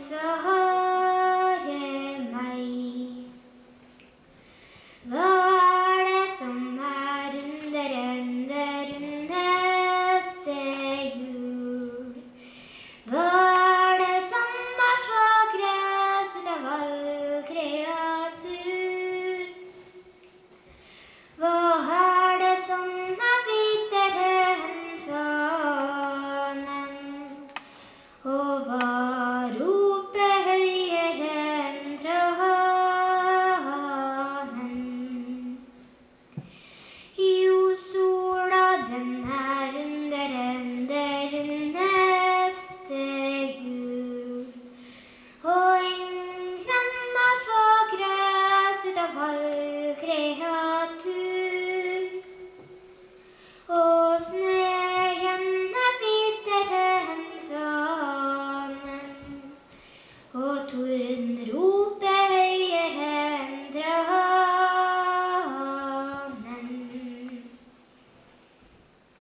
har vil